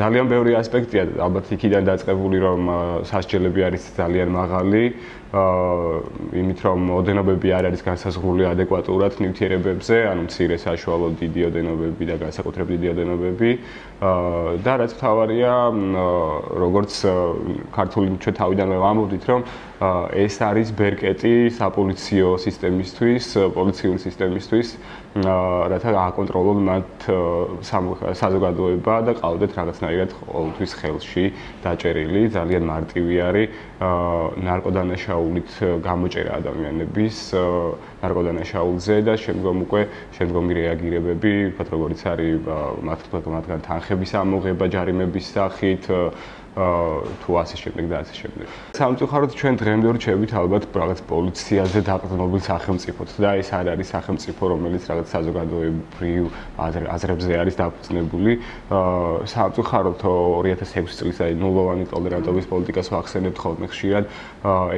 ძალიან ბევრი ასპექტია, ალბათ იქიდან დაწყებული, რომ სასჯელები არის ძალიან მაღალი, აა იმით რომ ოდენობები არ არის განსაზღვრული ადეკვატურად ნივთიერებებზე, ანუ მცირე საშუალო დიდი ოდენობები და განსაკუთრებით დიდი ოდენობები. აა და რაც თავარია, როგორც ქართული ჩვენ თავიდანვე ვამბობდით, რომ ეს არის ბერკეტი საპოლიციო სისტემისთვის, პოლიციური სისტემისთვის, რათა აკონტროლონ მათ საზოგადოება და ყავდეთ რაღაცნაირად ყოველთვის ხელში დაჭერილი, ძალიან მარტივი არის ნარკოდანაშაულით გამოჭერა ადამიანების ნარკოდანაშაულზე და შემდგომ უკვე შემდგომი რეაგირებები, ვთქვათ, როგორიც არის მათ მათგან თანხების ამოღება ჯარიმების სახით, თუ ასე შემდეგ და ასე შემდეგ. სამწუხაროდ ჩვენ დღემდე რჩებით ალბათ რაღაც პოლიციაზე დაყრდნობილ სახელმწიფოთ და ეს არ არის სახელმწიფო, რომელიც რაღაც საზოგადოებრივ აზრებზე არის დაფუძნებული. სამწუხაროდ 2006 წლის აი ნულოვანი ტოლერანტობის პოლიტიკას ვახსენებთ ხოლმე ხშირად.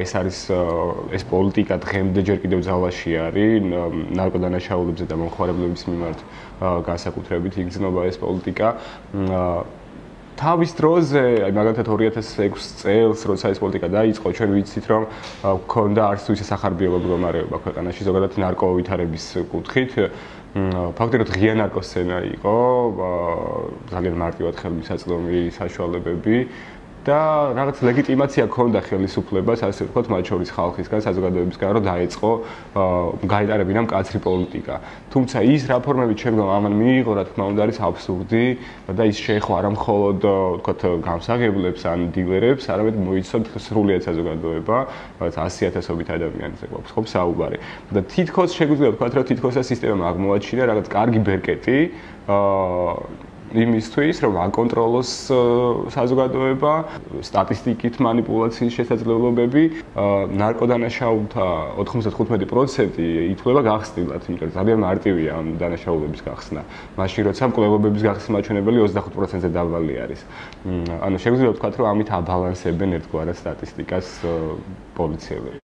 ეს არის ეს პოლიტიკა დღემდე ჯერ კიდევ ძალაში არის ნარკოდანაშაულებზე და მომხმარებლების მიმართ განსაკუთრებით იგრძნობა ეს პოლიტიკა. თავის დროზე, აი მაგალითად 2006 წელს, როცა ეს პოლიტიკა დაიწყო, ჩვენ ვიცით, რომ ქონდა არც თუ ისე სახარბიელო მდგომარეობა ქვეყანაში, ზოგადად ნარკოვითარების კუთხით. ფაქტობრივად ღია ნარკოსცენა იყო, ძალიან მარტივად ხელმისაწვდომი საშუალებები და რაღაც ლეგიტიმაცია ქონდა ხელისუფლებას, ასე ვთქვათ, მათ შორის ხალხისგან, საზოგადოებისგან, რომ დაეწყო გაიტარებინა მკაცრი პოლიტიკა. თუმცა ის რეფორმები ჩემგან ამან მიიღო, რა თქმა უნდა, არის აბსურდი და ის შეეხო არა მხოლოდ, ვთქვათ, გამსაღებლებს ან დილერებს, არამედ მოიცავთ სრულიად საზოგადოება, რაღაც 100.000ობით ადამიანზე გვაქვს ხო საუბარი. და თითქოს შეგვიძლია ვთქვათ, რომ თითქოს ეს სისტემა აღმოაჩინა რაღაც კარგი ბერკეტი აა იმისთვის, რომ აკონტროლოს საზოგადოება, სტატისტიკით манипуляციის შესაძლებლობები, ნარკოდანაშაულთა 95% ითვლება გახსნილად, იმიტომ რომ ძალიან მარტივია ამ დანაშაულების გახსნა. მაშინ როცა მკვლელობების გახსნის მაჩვენებელი 25%-ზე დაბალი არის. ანუ შეგვიძლია ვთქვათ, რომ ამით აბალანსებენ ერთგვარად სტატისტიკას პოლიციელები.